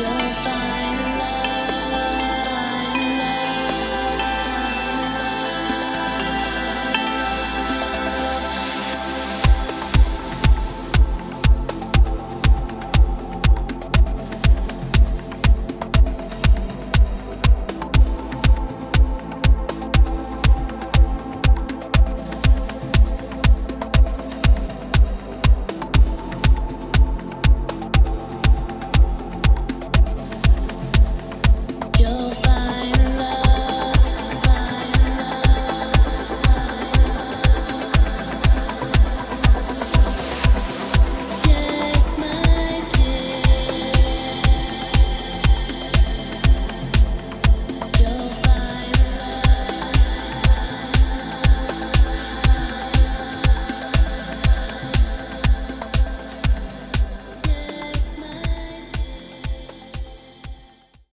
you'll find